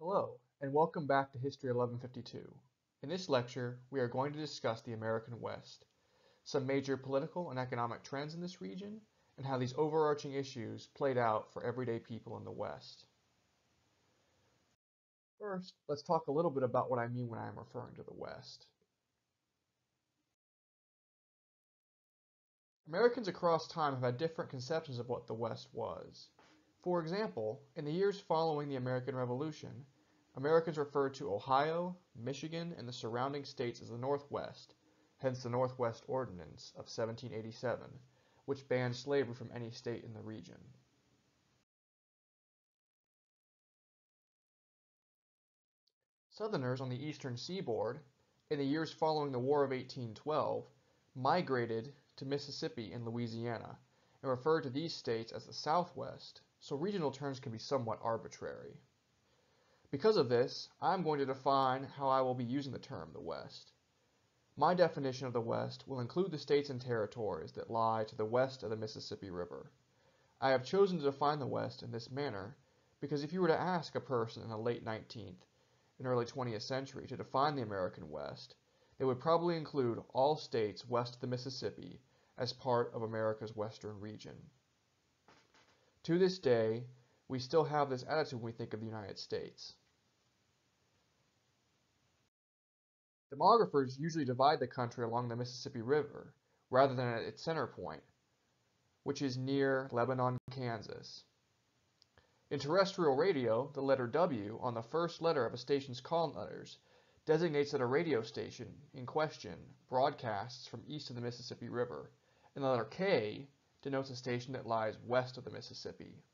Hello, and welcome back to History 1152. In this lecture, we are going to discuss the American West, some major political and economic trends in this region, and how these overarching issues played out for everyday people in the West. First, let's talk a little bit about what I mean when I am referring to the West. Americans across time have had different conceptions of what the West was. For example, in the years following the American Revolution, Americans referred to Ohio, Michigan, and the surrounding states as the Northwest, hence the Northwest Ordinance of 1787, which banned slavery from any state in the region. Southerners on the eastern seaboard, in the years following the War of 1812, migrated to Mississippi and Louisiana, and referred to these states as the Southwest, so regional terms can be somewhat arbitrary. Because of this, I'm going to define how I will be using the term the West. My definition of the West will include the states and territories that lie to the west of the Mississippi River. I have chosen to define the West in this manner because if you were to ask a person in the late 19th and early 20th century to define the American West, they would probably include all states west of the Mississippi as part of America's western region. To this day, we still have this attitude when we think of the United States. Demographers usually divide the country along the Mississippi River rather than at its center point, which is near Lebanon, Kansas. In terrestrial radio, the letter W on the first letter of a station's call letters designates that a radio station in question broadcasts from east of the Mississippi River, and the letter K denotes a station that lies west of the Mississippi.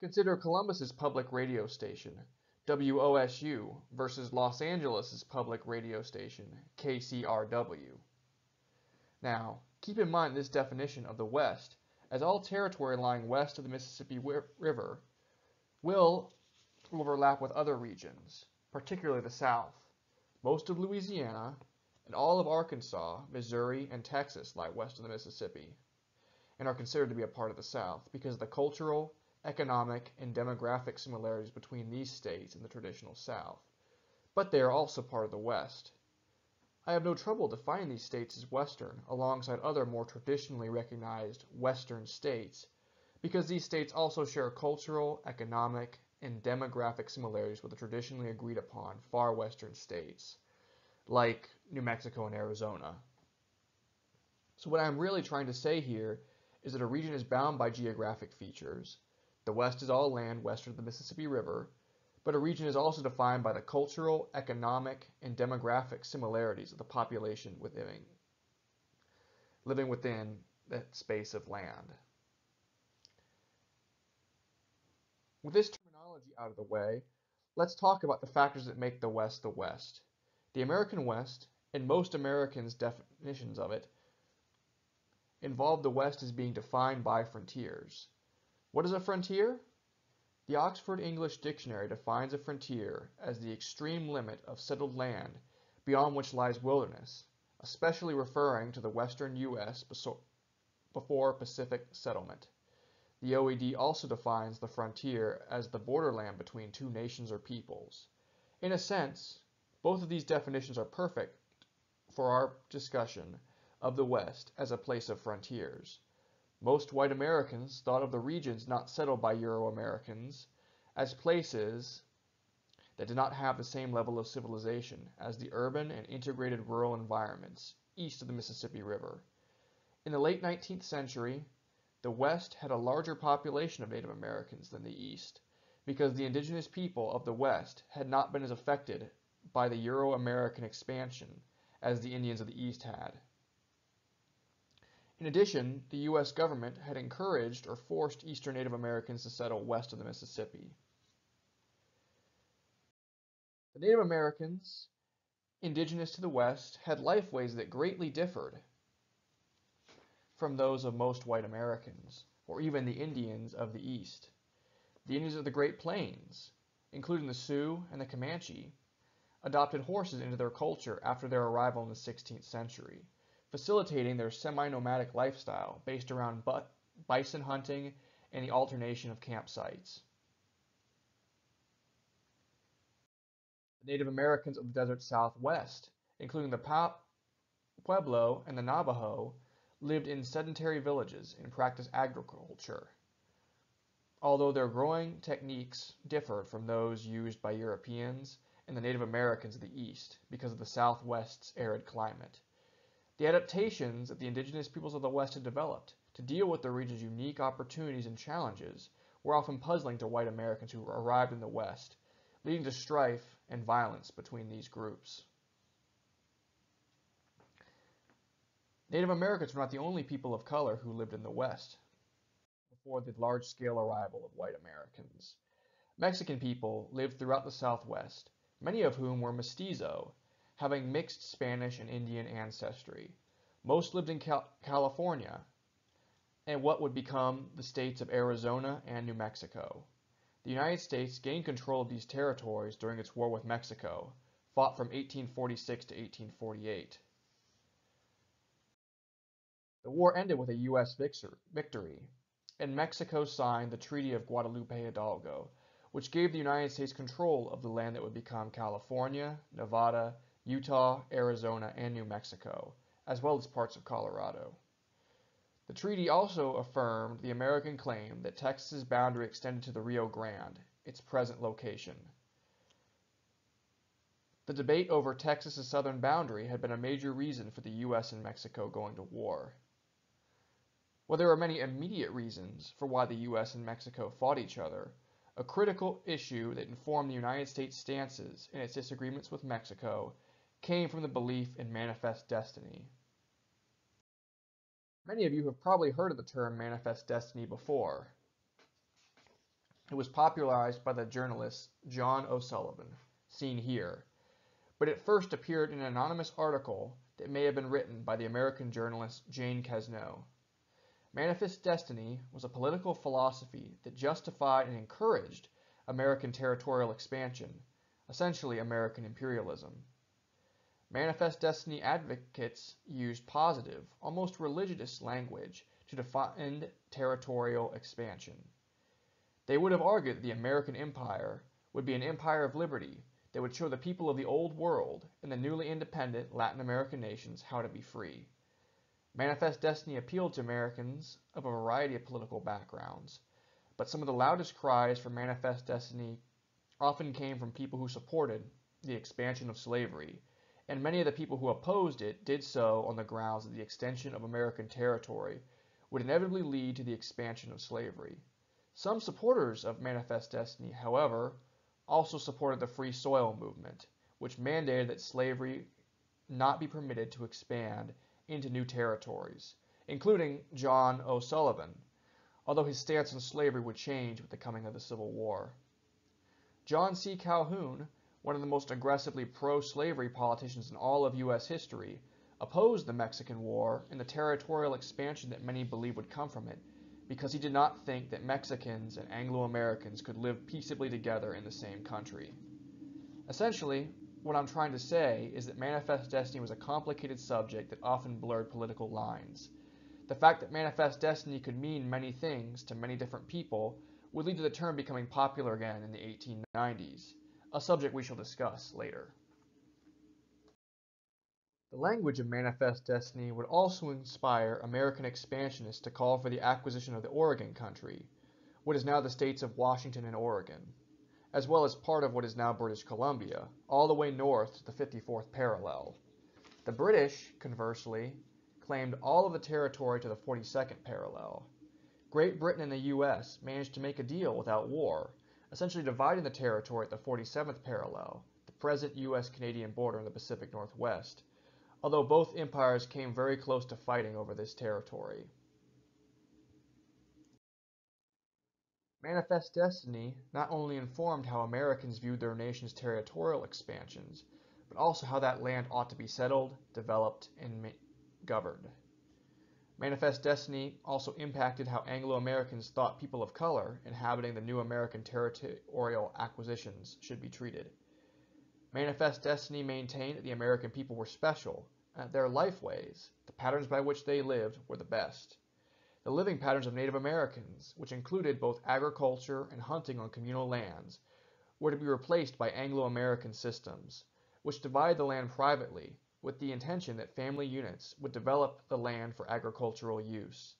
Consider Columbus's public radio station, WOSU, versus Los Angeles's public radio station, KCRW. Now, keep in mind this definition of the West, as all territory lying west of the Mississippi River will overlap with other regions, particularly the South. Most of Louisiana, and all of Arkansas, Missouri, and Texas lie west of the Mississippi and are considered to be a part of the South because of the cultural, economic, and demographic similarities between these states and the traditional South. But they are also part of the West. I have no trouble defining these states as Western alongside other more traditionally recognized Western states because these states also share cultural, economic, and demographic similarities with the traditionally agreed upon far Western states like New Mexico and Arizona. So what I'm really trying to say here is that a region is bound by geographic features. The West is all land west of the Mississippi River, but a region is also defined by the cultural, economic, and demographic similarities of the population within, living within that space of land. With this terminology out of the way, let's talk about the factors that make the West the West. The American West, and most Americans' definitions of it, involve the West as being defined by frontiers. What is a frontier? The Oxford English Dictionary defines a frontier as the extreme limit of settled land beyond which lies wilderness, especially referring to the western U.S. before Pacific settlement. The OED also defines the frontier as the borderland between two nations or peoples. In a sense, both of these definitions are perfect for our discussion of the West as a place of frontiers. Most white Americans thought of the regions not settled by Euro-Americans as places that did not have the same level of civilization as the urban and integrated rural environments east of the Mississippi River. In the late 19th century, the West had a larger population of Native Americans than the East because the indigenous people of the West had not been as affected by the Euro-American expansion as the Indians of the East had. In addition, the U.S. government had encouraged or forced Eastern Native Americans to settle west of the Mississippi. The Native Americans, indigenous to the West, had lifeways that greatly differed from those of most white Americans, or even the Indians of the East. The Indians of the Great Plains, including the Sioux and the Comanche, adopted horses into their culture after their arrival in the 16th century, facilitating their semi-nomadic lifestyle based around bison hunting and the alternation of campsites. The Native Americans of the desert southwest, including the Pueblo and the Navajo, lived in sedentary villages and practiced agriculture. Although their growing techniques differed from those used by Europeans and the Native Americans of the East because of the Southwest's arid climate. The adaptations that the indigenous peoples of the West had developed to deal with the region's unique opportunities and challenges were often puzzling to white Americans who arrived in the West, leading to strife and violence between these groups. Native Americans were not the only people of color who lived in the West before the large-scale arrival of white Americans. Mexican people lived throughout the Southwest, many of whom were mestizo, having mixed Spanish and Indian ancestry. Most lived in Cal California and what would become the states of Arizona and New Mexico. The United States gained control of these territories during its war with Mexico, fought from 1846 to 1848. The war ended with a U.S. victory, and Mexico signed the Treaty of Guadalupe Hidalgo, which gave the United States control of the land that would become California, Nevada, Utah, Arizona, and New Mexico, as well as parts of Colorado. The treaty also affirmed the American claim that Texas's boundary extended to the Rio Grande, its present location. The debate over Texas's southern boundary had been a major reason for the U.S. and Mexico going to war. While there are many immediate reasons for why the US and Mexico fought each other, a critical issue that informed the United States' stances in its disagreements with Mexico came from the belief in manifest destiny. Many of you have probably heard of the term manifest destiny before. It was popularized by the journalist John O'Sullivan, seen here, but it first appeared in an anonymous article that may have been written by the American journalist Jane Cazneau. Manifest destiny was a political philosophy that justified and encouraged American territorial expansion, essentially American imperialism. Manifest destiny advocates used positive, almost religious language to define territorial expansion. They would have argued that the American empire would be an empire of liberty that would show the people of the Old World and the newly independent Latin American nations how to be free. Manifest Destiny appealed to Americans of a variety of political backgrounds, but some of the loudest cries for Manifest Destiny often came from people who supported the expansion of slavery, and many of the people who opposed it did so on the grounds that the extension of American territory would inevitably lead to the expansion of slavery. Some supporters of Manifest Destiny, however, also supported the Free Soil movement, which mandated that slavery not be permitted to expand into new territories, including John O'Sullivan, although his stance on slavery would change with the coming of the Civil War. John C. Calhoun, one of the most aggressively pro-slavery politicians in all of U.S. history, opposed the Mexican War and the territorial expansion that many believe would come from it, because he did not think that Mexicans and Anglo-Americans could live peaceably together in the same country. Essentially, what I'm trying to say is that Manifest Destiny was a complicated subject that often blurred political lines. The fact that Manifest Destiny could mean many things to many different people would lead to the term becoming popular again in the 1890s, a subject we shall discuss later. The language of Manifest Destiny would also inspire American expansionists to call for the acquisition of the Oregon Country, what is now the states of Washington and Oregon as well as part of what is now British Columbia, all the way north to the 54th parallel. The British, conversely, claimed all of the territory to the 42nd parallel. Great Britain and the US managed to make a deal without war, essentially dividing the territory at the 47th parallel, the present US-Canadian border in the Pacific Northwest, although both empires came very close to fighting over this territory. Manifest Destiny not only informed how Americans viewed their nation's territorial expansions, but also how that land ought to be settled, developed, and governed. Manifest Destiny also impacted how Anglo-Americans thought people of color inhabiting the new American territorial acquisitions should be treated. Manifest Destiny maintained that the American people were special, and that their lifeways, the patterns by which they lived, were the best the living patterns of Native Americans, which included both agriculture and hunting on communal lands, were to be replaced by Anglo-American systems, which divided the land privately with the intention that family units would develop the land for agricultural use.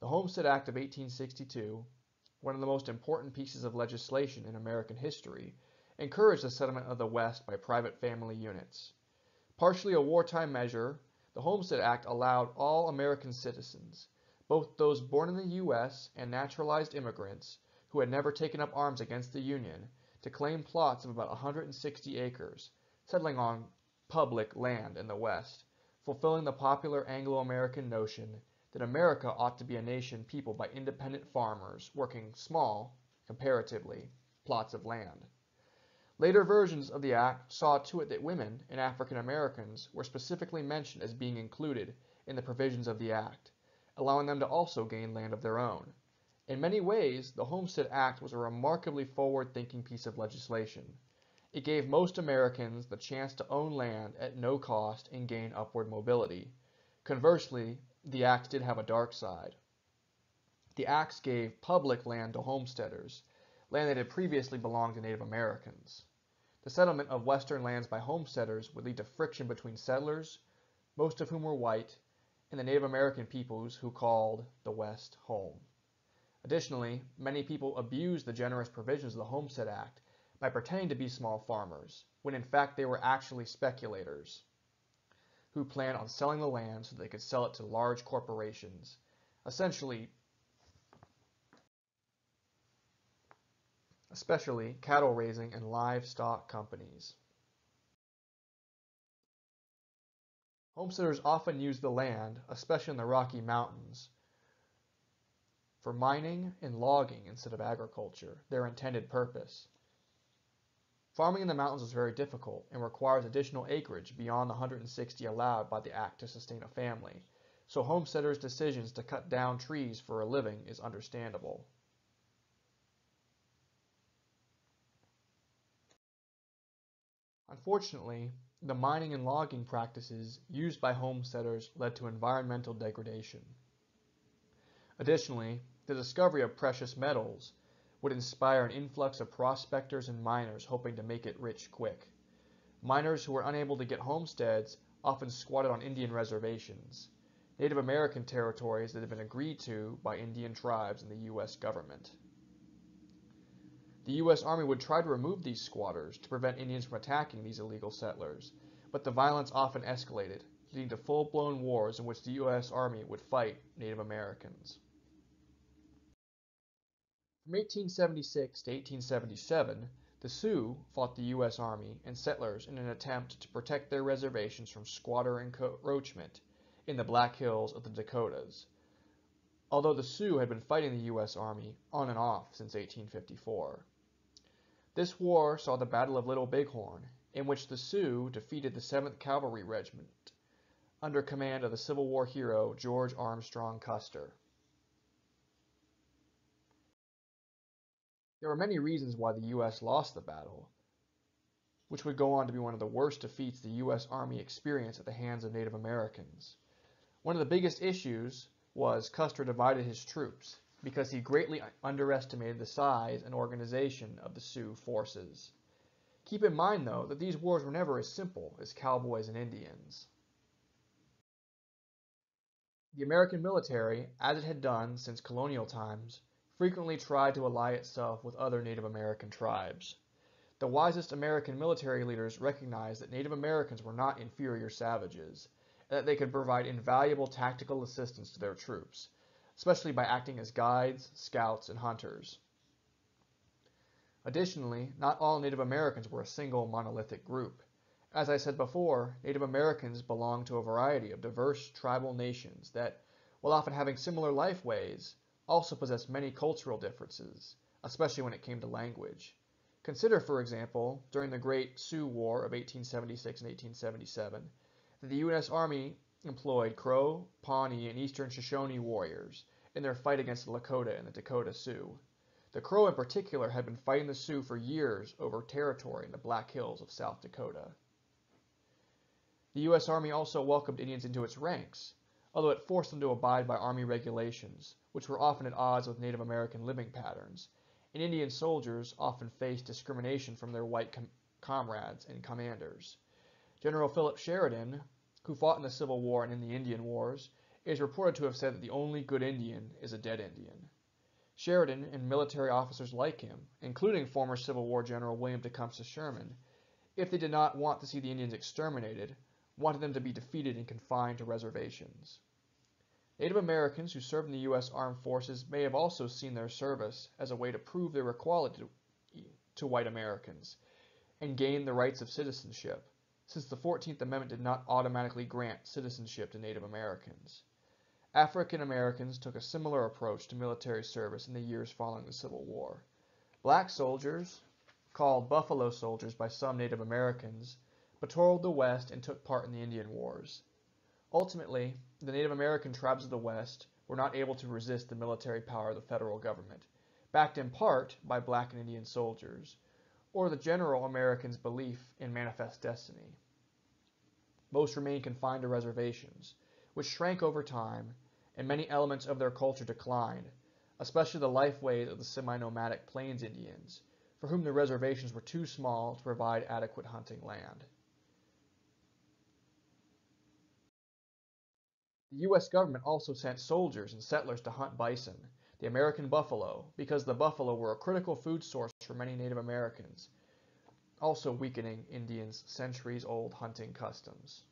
The Homestead Act of 1862, one of the most important pieces of legislation in American history, encouraged the settlement of the West by private family units. Partially a wartime measure, the Homestead Act allowed all American citizens, both those born in the U.S. and naturalized immigrants who had never taken up arms against the Union, to claim plots of about 160 acres, settling on public land in the West, fulfilling the popular Anglo-American notion that America ought to be a nation peopled by independent farmers working small, comparatively, plots of land. Later versions of the Act saw to it that women and African Americans were specifically mentioned as being included in the provisions of the Act, allowing them to also gain land of their own. In many ways, the Homestead Act was a remarkably forward-thinking piece of legislation. It gave most Americans the chance to own land at no cost and gain upward mobility. Conversely, the Act did have a dark side. The Acts gave public land to homesteaders, land that had previously belonged to Native Americans. The settlement of western lands by homesteaders would lead to friction between settlers, most of whom were white, and the Native American peoples who called the West home. Additionally, many people abused the generous provisions of the Homestead Act by pretending to be small farmers, when in fact they were actually speculators who planned on selling the land so they could sell it to large corporations, essentially especially cattle raising and livestock companies. Homesteaders often used the land, especially in the Rocky Mountains, for mining and logging instead of agriculture, their intended purpose. Farming in the mountains is very difficult and requires additional acreage beyond the 160 allowed by the Act to sustain a family, so homesteaders' decisions to cut down trees for a living is understandable. Unfortunately, the mining and logging practices used by homesteaders led to environmental degradation. Additionally, the discovery of precious metals would inspire an influx of prospectors and miners hoping to make it rich quick. Miners who were unable to get homesteads often squatted on Indian reservations, Native American territories that had been agreed to by Indian tribes and the U.S. government. The U.S. Army would try to remove these squatters to prevent Indians from attacking these illegal settlers, but the violence often escalated, leading to full-blown wars in which the U.S. Army would fight Native Americans. From 1876 to 1877, the Sioux fought the U.S. Army and settlers in an attempt to protect their reservations from squatter encroachment in the Black Hills of the Dakotas, although the Sioux had been fighting the U.S. Army on and off since 1854. This war saw the Battle of Little Bighorn, in which the Sioux defeated the 7th Cavalry Regiment under command of the Civil War hero George Armstrong Custer. There were many reasons why the U.S. lost the battle, which would go on to be one of the worst defeats the U.S. Army experienced at the hands of Native Americans. One of the biggest issues was Custer divided his troops because he greatly underestimated the size and organization of the Sioux forces. Keep in mind, though, that these wars were never as simple as cowboys and Indians. The American military, as it had done since colonial times, frequently tried to ally itself with other Native American tribes. The wisest American military leaders recognized that Native Americans were not inferior savages, that they could provide invaluable tactical assistance to their troops, especially by acting as guides, scouts, and hunters. Additionally, not all Native Americans were a single monolithic group. As I said before, Native Americans belonged to a variety of diverse tribal nations that, while often having similar life ways, also possessed many cultural differences, especially when it came to language. Consider, for example, during the Great Sioux War of 1876 and 1877, that the U.S. Army employed Crow, Pawnee, and Eastern Shoshone warriors in their fight against the Lakota and the Dakota Sioux. The Crow in particular had been fighting the Sioux for years over territory in the Black Hills of South Dakota. The U.S. Army also welcomed Indians into its ranks, although it forced them to abide by Army regulations, which were often at odds with Native American living patterns, and Indian soldiers often faced discrimination from their white com comrades and commanders. General Philip Sheridan, who fought in the Civil War and in the Indian Wars, is reported to have said that the only good Indian is a dead Indian. Sheridan and military officers like him, including former Civil War General William Tecumseh Sherman, if they did not want to see the Indians exterminated, wanted them to be defeated and confined to reservations. Native Americans who served in the U.S. Armed Forces may have also seen their service as a way to prove their equality to, white Americans and gain the rights of citizenship, since the 14th Amendment did not automatically grant citizenship to Native Americans. African Americans took a similar approach to military service in the years following the Civil War. Black soldiers, called Buffalo Soldiers by some Native Americans, patrolled the West and took part in the Indian Wars. Ultimately, the Native American tribes of the West were not able to resist the military power of the federal government, backed in part by black and Indian soldiers, or the general Americans' belief in manifest destiny. Most remained confined to reservations, which shrank over time, and many elements of their culture declined, especially the life ways of the semi-nomadic Plains Indians, for whom the reservations were too small to provide adequate hunting land. The U.S. government also sent soldiers and settlers to hunt bison, the American buffalo, because the buffalo were a critical food source for many Native Americans, also weakening Indians' centuries-old hunting customs.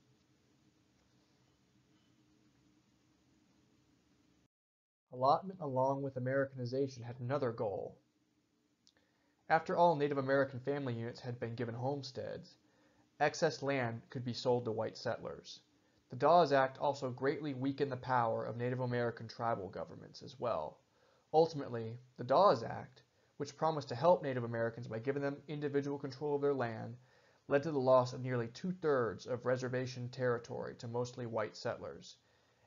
Allotment along with Americanization had another goal. After all Native American family units had been given homesteads, excess land could be sold to white settlers. The Dawes Act also greatly weakened the power of Native American tribal governments as well. Ultimately, the Dawes Act, which promised to help Native Americans by giving them individual control of their land, led to the loss of nearly two-thirds of reservation territory to mostly white settlers,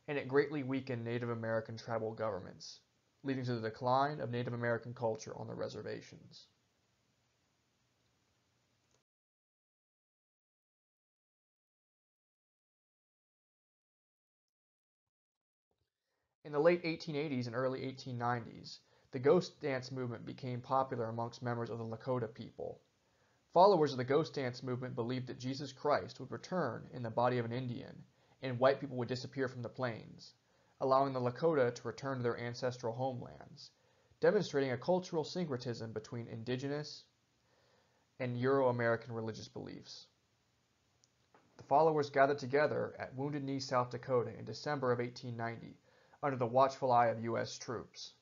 and it greatly weakened Native American tribal governments, leading to the decline of Native American culture on the reservations. In the late 1880s and early 1890s, the ghost dance movement became popular amongst members of the Lakota people. Followers of the ghost dance movement believed that Jesus Christ would return in the body of an Indian, and white people would disappear from the plains, allowing the Lakota to return to their ancestral homelands, demonstrating a cultural syncretism between indigenous and Euro-American religious beliefs. The followers gathered together at Wounded Knee, South Dakota in December of 1890 under the watchful eye of U.S. troops,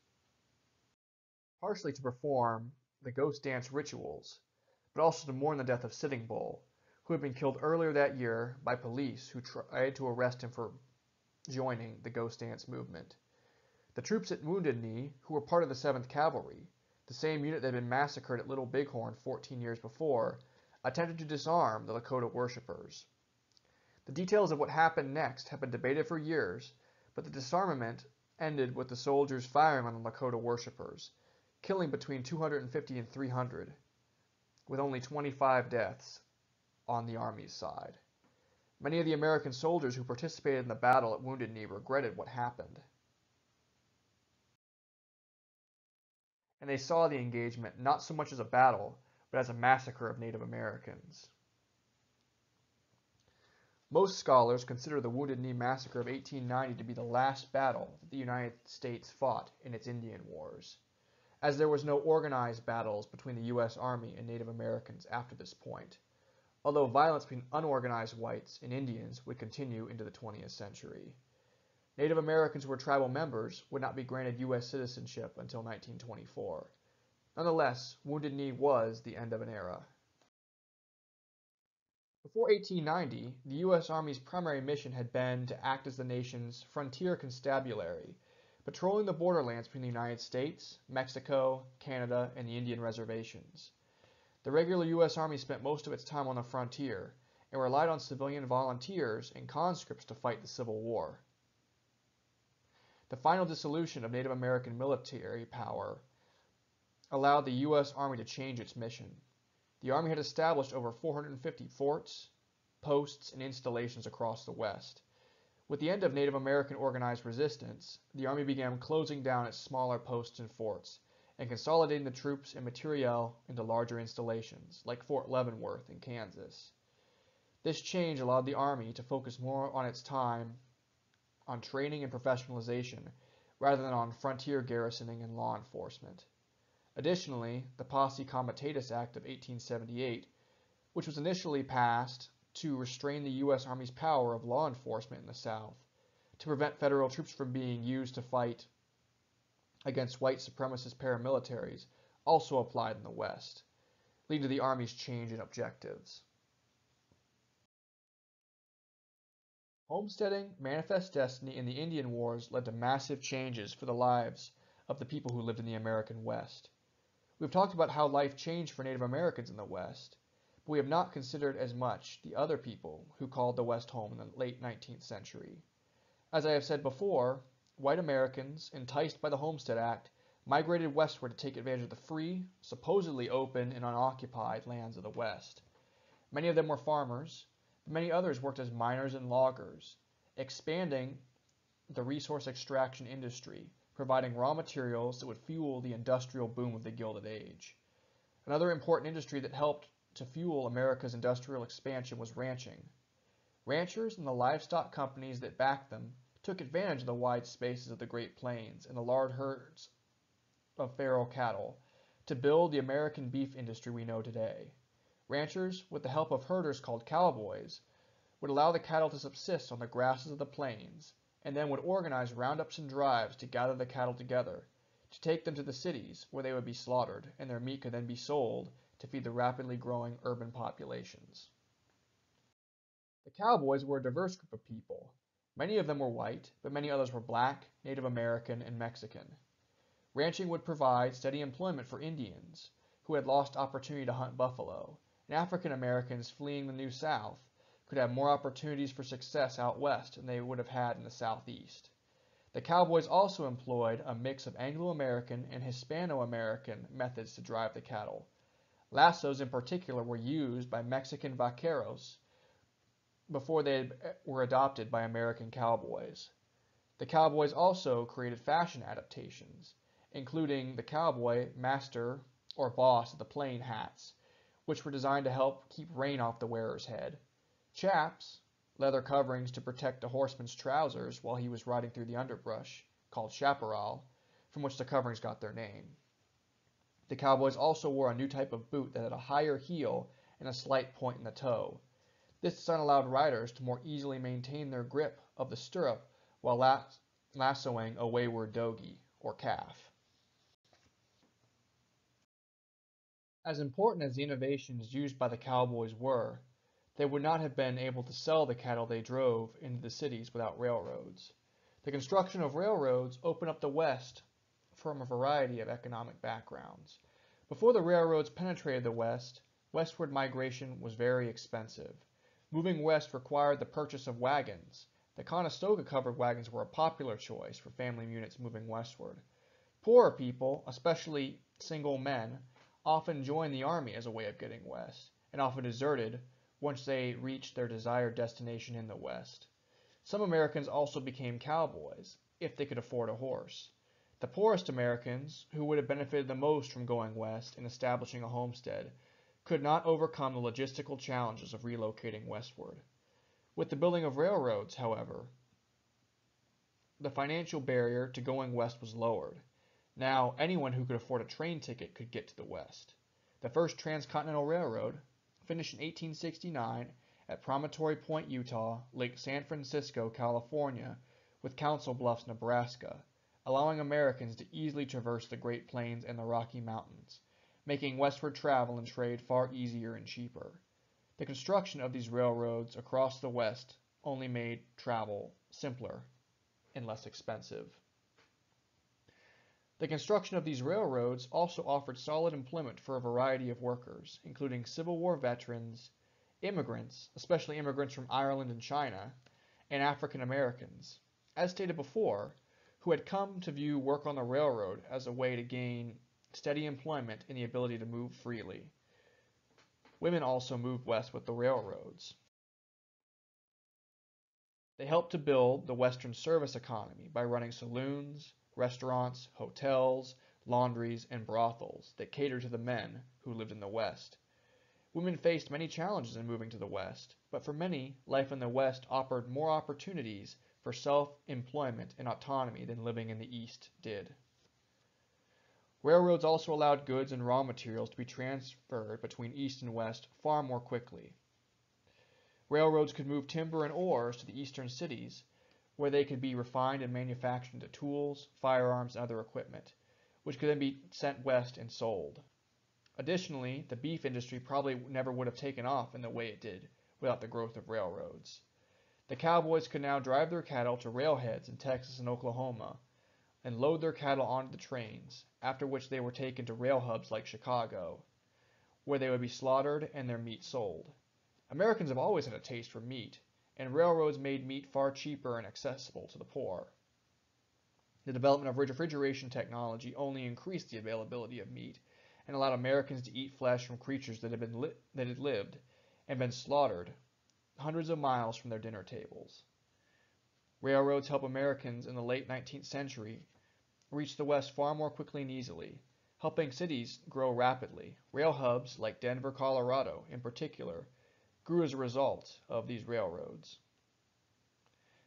partially to perform the ghost dance rituals, but also to mourn the death of Sitting Bull, who had been killed earlier that year by police who tried to arrest him for joining the ghost dance movement. The troops at Wounded Knee, who were part of the 7th Cavalry, the same unit that had been massacred at Little Bighorn 14 years before, attempted to disarm the Lakota worshippers. The details of what happened next have been debated for years, but the disarmament ended with the soldiers firing on the Lakota worshippers, killing between 250 and 300, with only 25 deaths on the Army's side. Many of the American soldiers who participated in the battle at Wounded Knee regretted what happened. And they saw the engagement not so much as a battle, but as a massacre of Native Americans. Most scholars consider the Wounded Knee Massacre of 1890 to be the last battle that the United States fought in its Indian Wars, as there was no organized battles between the U.S. Army and Native Americans after this point, although violence between unorganized whites and Indians would continue into the 20th century. Native Americans who were tribal members would not be granted U.S. citizenship until 1924. Nonetheless, Wounded Knee was the end of an era. Before 1890, the U.S. Army's primary mission had been to act as the nation's frontier constabulary, patrolling the borderlands between the United States, Mexico, Canada, and the Indian reservations. The regular U.S. Army spent most of its time on the frontier and relied on civilian volunteers and conscripts to fight the Civil War. The final dissolution of Native American military power allowed the U.S. Army to change its mission. The Army had established over 450 forts, posts, and installations across the West. With the end of Native American organized resistance, the Army began closing down its smaller posts and forts, and consolidating the troops and materiel into larger installations, like Fort Leavenworth in Kansas. This change allowed the Army to focus more on its time on training and professionalization rather than on frontier garrisoning and law enforcement. Additionally, the Posse Comitatus Act of 1878, which was initially passed to restrain the U.S. Army's power of law enforcement in the South, to prevent federal troops from being used to fight against white supremacist paramilitaries, also applied in the West, leading to the Army's change in objectives. Homesteading, Manifest Destiny, and the Indian Wars led to massive changes for the lives of the people who lived in the American West. We've talked about how life changed for Native Americans in the West, but we have not considered as much the other people who called the West home in the late 19th century. As I have said before, white Americans, enticed by the Homestead Act, migrated westward to take advantage of the free, supposedly open and unoccupied lands of the West. Many of them were farmers, but Many others worked as miners and loggers, expanding the resource extraction industry, providing raw materials that would fuel the industrial boom of the Gilded Age. Another important industry that helped to fuel America's industrial expansion was ranching. Ranchers and the livestock companies that backed them took advantage of the wide spaces of the Great Plains and the large herds of feral cattle to build the American beef industry we know today. Ranchers, with the help of herders called cowboys, would allow the cattle to subsist on the grasses of the plains, and then would organize roundups and drives to gather the cattle together, to take them to the cities, where they would be slaughtered, and their meat could then be sold to feed the rapidly growing urban populations. The cowboys were a diverse group of people. Many of them were white, but many others were black, Native American, and Mexican. Ranching would provide steady employment for Indians, who had lost opportunity to hunt buffalo, and African Americans fleeing the New South could have more opportunities for success out west than they would have had in the Southeast. The cowboys also employed a mix of Anglo-American and Hispano-American methods to drive the cattle. Lassos in particular were used by Mexican vaqueros before they were adopted by American cowboys. The cowboys also created fashion adaptations, including the cowboy master or boss of the plain hats, which were designed to help keep rain off the wearer's head. Chaps, leather coverings to protect a horseman's trousers while he was riding through the underbrush, called chaparral, from which the coverings got their name. The cowboys also wore a new type of boot that had a higher heel and a slight point in the toe. This design allowed riders to more easily maintain their grip of the stirrup while lassoing a wayward dogie, or calf. As important as the innovations used by the cowboys were, they would not have been able to sell the cattle they drove into the cities without railroads. The construction of railroads opened up the West from a variety of economic backgrounds. Before the railroads penetrated the West, westward migration was very expensive. Moving west required the purchase of wagons. The Conestoga covered wagons were a popular choice for family units moving westward. Poorer people, especially single men, often joined the army as a way of getting west, and often deserted once they reached their desired destination in the west. Some Americans also became cowboys, if they could afford a horse. The poorest Americans, who would have benefited the most from going west and establishing a homestead, could not overcome the logistical challenges of relocating westward. With the building of railroads, however, the financial barrier to going west was lowered. Now, anyone who could afford a train ticket could get to the West. The first transcontinental railroad, finished in 1869 at Promontory Point, Utah, Lake San Francisco, California, with Council Bluffs, Nebraska, allowing Americans to easily traverse the Great Plains and the Rocky Mountains, making westward travel and trade far easier and cheaper. The construction of these railroads across the West only made travel simpler and less expensive. The construction of these railroads also offered solid employment for a variety of workers, including Civil War veterans, immigrants, especially immigrants from Ireland and China, and African Americans, as stated before, who had come to view work on the railroad as a way to gain steady employment and the ability to move freely. Women also moved west with the railroads. They helped to build the Western service economy by running saloons, restaurants, hotels, laundries, and brothels that catered to the men who lived in the West. Women faced many challenges in moving to the West, but for many, life in the West offered more opportunities for self-employment and autonomy than living in the East did. Railroads also allowed goods and raw materials to be transferred between East and West far more quickly. Railroads could move timber and ores to the eastern cities, where they could be refined and manufactured into tools, firearms, and other equipment, which could then be sent west and sold. Additionally, the beef industry probably never would have taken off in the way it did without the growth of railroads. The cowboys could now drive their cattle to railheads in Texas and Oklahoma and load their cattle onto the trains, after which they were taken to rail hubs like Chicago, where they would be slaughtered and their meat sold. Americans have always had a taste for meat, and railroads made meat far cheaper and accessible to the poor. The development of refrigeration technology only increased the availability of meat and allowed Americans to eat flesh from creatures that had, been li- that had lived and been slaughtered hundreds of miles from their dinner tables. Railroads helped Americans in the late 19th century reach the West far more quickly and easily, helping cities grow rapidly. Rail hubs, like Denver, Colorado in particular, grew as a result of these railroads.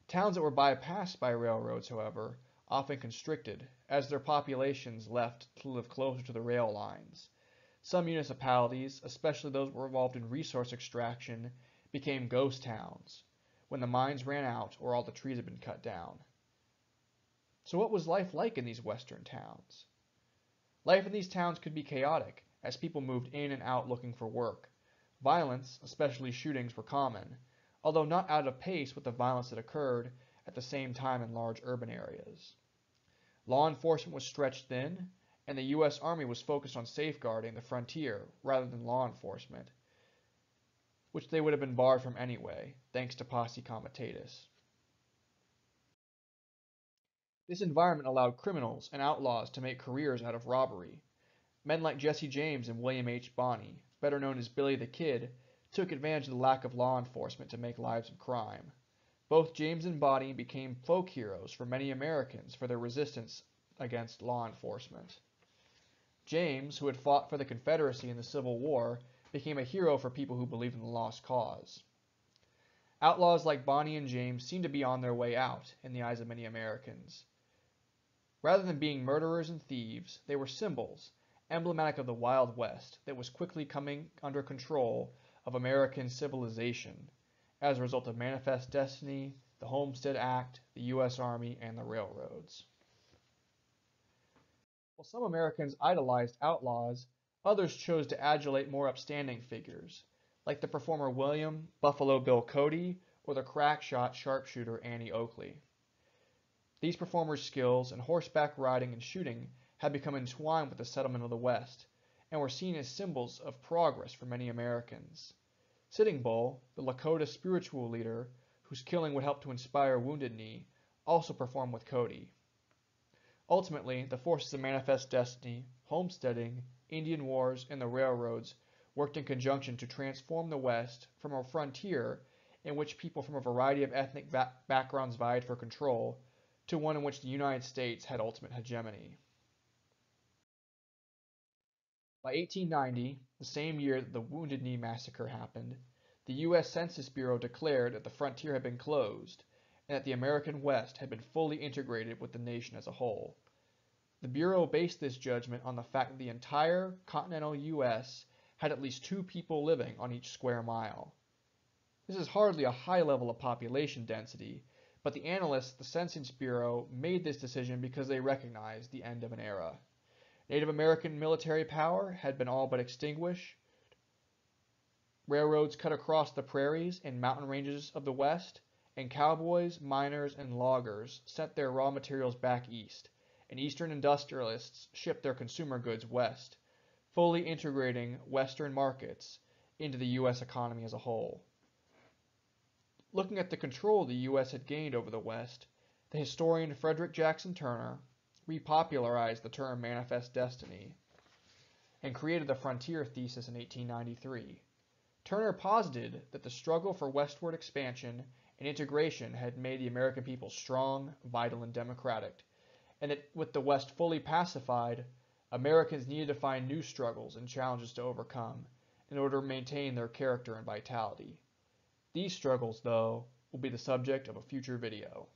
Towns that were bypassed by railroads, however, often constricted, as their populations left to live closer to the rail lines. Some municipalities, especially those involved in resource extraction, became ghost towns when the mines ran out or all the trees had been cut down. So what was life like in these western towns? Life in these towns could be chaotic, as people moved in and out looking for work. Violence, especially shootings, were common, although not out of pace with the violence that occurred at the same time in large urban areas. Law enforcement was stretched thin, and the U.S. Army was focused on safeguarding the frontier rather than law enforcement, which they would have been barred from anyway, thanks to posse comitatus. This environment allowed criminals and outlaws to make careers out of robbery. Men like Jesse James and William H. Bonney, better known as Billy the Kid, took advantage of the lack of law enforcement to make lives of crime. Both James and Bonney became folk heroes for many Americans for their resistance against law enforcement. James, who had fought for the Confederacy in the Civil War, became a hero for people who believed in the lost cause. Outlaws like Bonney and James seemed to be on their way out in the eyes of many Americans. Rather than being murderers and thieves, they were symbols, emblematic of the Wild West that was quickly coming under control of American civilization as a result of Manifest Destiny, the Homestead Act, the U.S. Army, and the railroads. While some Americans idolized outlaws, others chose to adulate more upstanding figures, like the performer William Buffalo Bill Cody or the crack shot sharpshooter Annie Oakley. These performers' skills in horseback riding and shooting had become entwined with the settlement of the West, and were seen as symbols of progress for many Americans. Sitting Bull, the Lakota spiritual leader, whose killing would help to inspire Wounded Knee, also performed with Cody. Ultimately, the forces of Manifest Destiny, homesteading, Indian wars, and the railroads worked in conjunction to transform the West from a frontier in which people from a variety of ethnic backgrounds vied for control to one in which the United States had ultimate hegemony. By 1890, the same year that the Wounded Knee Massacre happened, the U.S. Census Bureau declared that the frontier had been closed and that the American West had been fully integrated with the nation as a whole. The Bureau based this judgment on the fact that the entire continental U.S. had at least two people living on each square mile. This is hardly a high level of population density, but the analysts at the Census Bureau made this decision because they recognized the end of an era. Native American military power had been all but extinguished. Railroads cut across the prairies and mountain ranges of the West, and cowboys, miners, and loggers sent their raw materials back east, and Eastern industrialists shipped their consumer goods west, fully integrating Western markets into the U.S. economy as a whole. Looking at the control the U.S. had gained over the West, the historian Frederick Jackson Turner repopularized the term manifest destiny and created the frontier thesis in 1893. Turner posited that the struggle for westward expansion and integration had made the American people strong, vital, and democratic, and that with the West fully pacified, Americans needed to find new struggles and challenges to overcome in order to maintain their character and vitality. These struggles, though, will be the subject of a future video.